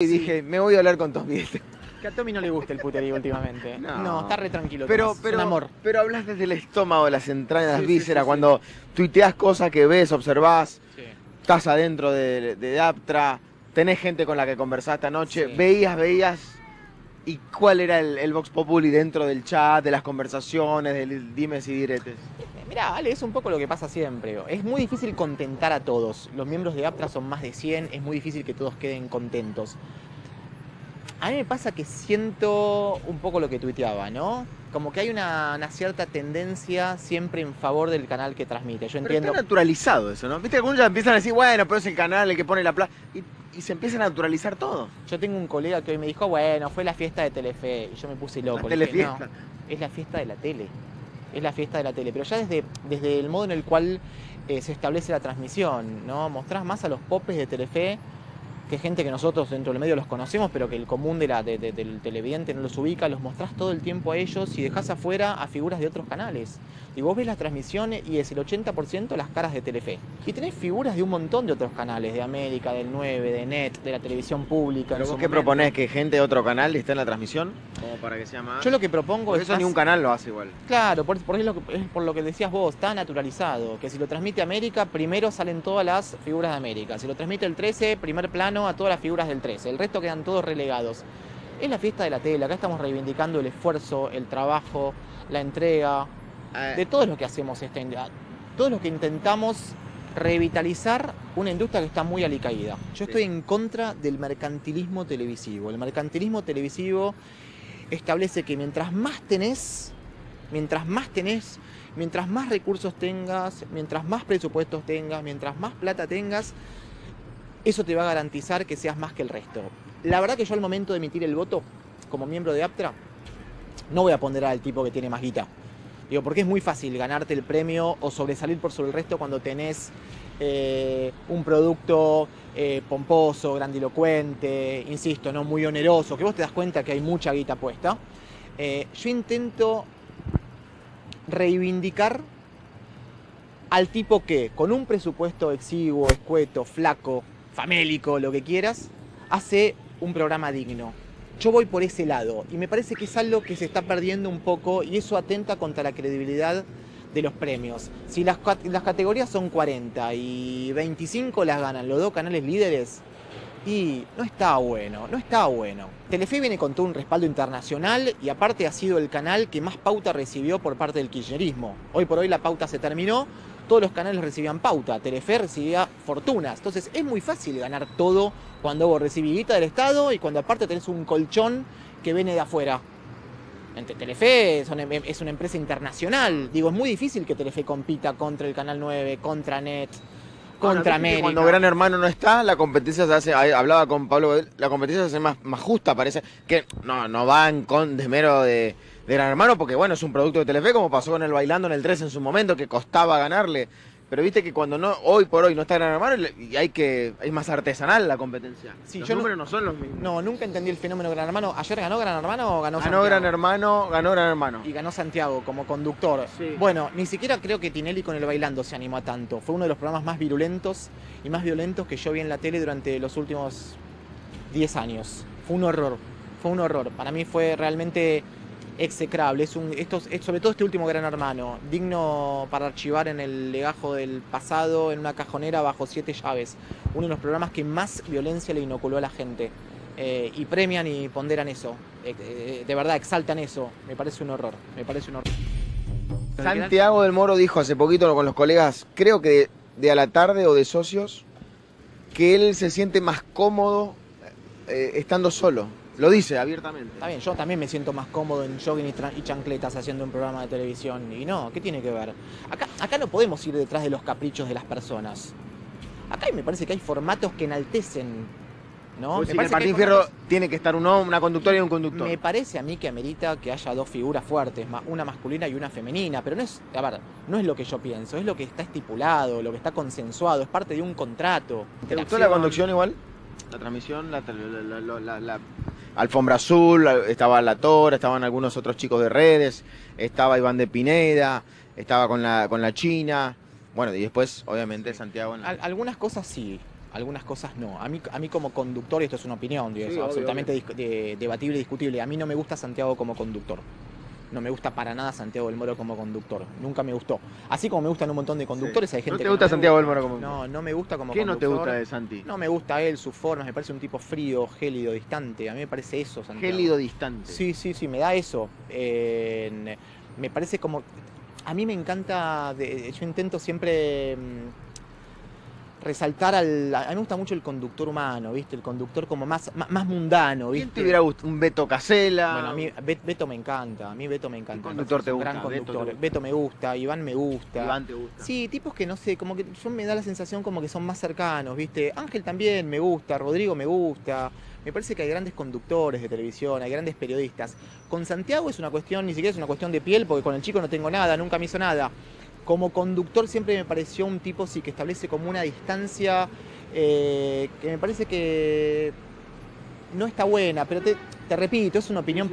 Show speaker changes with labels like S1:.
S1: y dije, me voy a hablar con Tommy.
S2: Que a Tommy no le gusta el puterío últimamente.
S1: No.
S2: No, está re tranquilo.
S1: Pero,
S2: Tomás,
S1: pero,
S2: un amor.
S1: pero hablas desde el estómago, de las entrañas, las
S2: Sí, sí,
S1: vísceras,
S2: sí, sí.
S1: cuando tuiteas cosas que ves, observás, estás adentro de, de Aptra, tenés gente con la que conversaste anoche,
S2: Sí.
S1: veías, veías, y cuál era el, el Vox Populi dentro del chat, de las conversaciones, del dimes y diretes.
S2: Mira, Ale, es un poco lo que pasa siempre. Es muy difícil contentar a todos. Los miembros de APTRA son más de 100, es muy difícil que todos queden contentos. A mí me pasa que siento un poco lo que tuiteaba, ¿no? Como que hay una, una cierta tendencia siempre en favor del canal que transmite. Yo
S1: Pero
S2: entiendo.
S1: está naturalizado eso, ¿no? Viste, algunos ya empiezan a decir, bueno, pero es el canal el que pone la plata, y, y se empieza a naturalizar todo.
S2: Yo tengo un colega que hoy me dijo, bueno, fue la fiesta de Telefe. Y yo me puse loco.
S1: La
S2: Le dije,
S1: telefiesta.
S2: "No, es la fiesta de la tele. Es la fiesta de la tele. Pero ya desde, desde el modo en el cual eh, se establece la transmisión, ¿no? Mostrás más a los popes de Telefe que gente que nosotros dentro del medio los conocemos, pero que el común de la, de- de- del televidente no los ubica, los mostrás todo el tiempo a ellos y dejás afuera a figuras de otros canales. Y vos ves las transmisiones y es el 80% las caras de Telefe. Y tenés figuras de un montón de otros canales, de América, del 9, de NET, de la televisión pública.
S1: ¿Pero vos qué
S2: momento.
S1: proponés? ¿Que gente de otro canal esté en la transmisión? Como para que sea más...
S2: Yo lo que propongo es
S1: eso
S2: más-
S1: ni un canal lo hace igual.
S2: Claro, por, es es por lo que decías vos, está naturalizado. Que si lo transmite América, primero salen todas las figuras de América. Si lo transmite el 13, primer plano a todas las figuras del 13. El resto quedan todos relegados. Es la fiesta de la tele. Acá estamos reivindicando el esfuerzo, el trabajo, la entrega,
S1: Eh,
S2: de todos los que hacemos esta todos los que intentamos revitalizar una industria que está muy alicaída. Yo estoy en contra del mercantilismo televisivo. El mercantilismo televisivo establece que mientras más tenés, mientras más tenés, mientras más recursos tengas, mientras más presupuestos tengas, mientras más plata tengas, eso te va a garantizar que seas más que el resto. La verdad que yo al momento de emitir el voto, como miembro de APTRA, no voy a ponderar al tipo que tiene más guita. Digo, porque es muy fácil ganarte el premio o sobresalir por sobre el resto cuando tenés eh, un producto eh, pomposo, grandilocuente, insisto, no muy oneroso, que vos te das cuenta que hay mucha guita puesta. Eh, yo intento reivindicar al tipo que, con un presupuesto exiguo, escueto, flaco, famélico, lo que quieras, hace un programa digno. Yo voy por ese lado y me parece que es algo que se está perdiendo un poco y eso atenta contra la credibilidad de los premios. Si las, las categorías son 40 y 25 las ganan los dos canales líderes, y no está bueno, no está bueno. Telefe viene con todo un respaldo internacional y aparte ha sido el canal que más pauta recibió por parte del kirchnerismo. Hoy por hoy la pauta se terminó, todos los canales recibían pauta, Telefe recibía fortunas. Entonces es muy fácil ganar todo cuando vos recibís guita del Estado y cuando aparte tenés un colchón que viene de afuera. Ente- Telefe es una, es una empresa internacional. Digo, es muy difícil que Telefe compita contra el Canal 9, contra NET, contra América.
S1: Cuando Gran Hermano no está, la competencia se hace, hablaba con Pablo, la competencia se hace más, más justa, parece. Que no, no van con desmero de, de Gran Hermano, porque bueno, es un producto de Telefe, como pasó con el Bailando en el 3 en su momento, que costaba ganarle. Pero viste que cuando no, hoy por hoy no está Gran Hermano, y hay que, es más artesanal la competencia.
S2: Sí,
S1: Los
S2: yo no-
S1: números no, son los mismos.
S2: No, nunca entendí el fenómeno Gran Hermano. ¿Ayer ganó Gran Hermano o ganó
S1: ganó
S2: Santiago?
S1: Gran Hermano, ganó Gran Hermano.
S2: Y ganó Santiago como conductor.
S1: Sí.
S2: Bueno, ni siquiera creo que Tinelli con el bailando se animó a tanto. Fue uno de los programas más virulentos y más violentos que yo vi en la tele durante los últimos 10 años. Fue un horror, fue un horror. Para mí fue realmente execrable. Es un, estos, es- sobre todo este último Gran Hermano, digno para archivar en el legajo del pasado, en una cajonera bajo siete llaves. Uno de los programas que más violencia le inoculó a la gente. Eh, y premian y ponderan eso. Eh, eh, de verdad, exaltan eso. Me parece un horror. Me parece un horror.
S1: Santiago del Moro dijo hace poquito con los colegas, creo que de, a la tarde o de socios, que él se siente más cómodo estando solo. Lo dice abiertamente.
S2: Está bien, yo también me siento más cómodo en jogging y, y chancletas haciendo un programa de televisión. Y no, ¿qué tiene que ver? Acá, acá no podemos ir detrás de los caprichos de las personas. Acá me parece que hay formatos que enaltecen. ¿no?
S1: Vos
S2: Me
S1: que
S2: parece que
S1: Fierro
S2: formatos-
S1: tiene que estar un hombre, una conductora y un conductor.
S2: Me parece a mí que amerita que haya dos figuras fuertes, una masculina y una femenina, pero no es, a ver, no es lo que yo pienso, es lo que está estipulado, lo que está consensuado, es parte de un contrato.
S1: ¿Te gustó la conducción igual? La transmisión, la- la- la- alfombra azul, estaba la Tora, estaban algunos otros chicos de redes, estaba Iván de Pineda, estaba con la, con la China. Bueno, y después, obviamente, Santiago en la...
S2: Al- algunas cosas sí, algunas cosas no. A mí, a mí como conductor, y esto es una opinión, digo,
S1: Sí,
S2: es
S1: obvio,
S2: absolutamente dis- de- debatible y discutible, a mí no me gusta Santiago como conductor. No me gusta para nada Santiago del Moro como conductor. Nunca me gustó. Así como me gustan un montón de conductores, hay gente
S1: ¿No te
S2: que
S1: gusta Santiago del Moro como
S2: No, no me gusta como
S1: ¿Qué no te
S2: conductor.
S1: gusta de Santi?
S2: No me gusta él, sus formas, me parece un tipo frío, gélido, distante. A mí me parece eso, Santiago.
S1: Gélido distante.
S2: Sí, sí, sí, me da eso. Eh, me parece como. A mí me encanta. yo intento siempre. Resaltar al. A mí me gusta mucho el conductor humano, ¿viste? El conductor como más, más, más mundano,
S1: ¿Quién
S2: ¿viste?
S1: te hubiera gustado? ¿Un Beto Casella?
S2: Bueno, a mí Bet- Beto me encanta, a mí Beto me encanta.
S1: ¿Qué
S2: me
S1: conductor te
S2: gran
S1: gusta? Beto te
S2: conductor.
S1: gusta.
S2: Beto me gusta, Iván me gusta.
S1: Iván te gusta.
S2: Sí, tipos que no sé, como que yo me da la sensación como que son más cercanos, ¿viste? Ángel también me gusta, Rodrigo me gusta. Me parece que hay grandes conductores de televisión, hay grandes periodistas. Con Santiago es una cuestión, ni siquiera es una cuestión de piel, porque con el chico no tengo nada, nunca me hizo nada. Como conductor siempre me pareció un tipo sí que establece como una distancia eh, que me parece que no está buena, pero te, te repito, es una opinión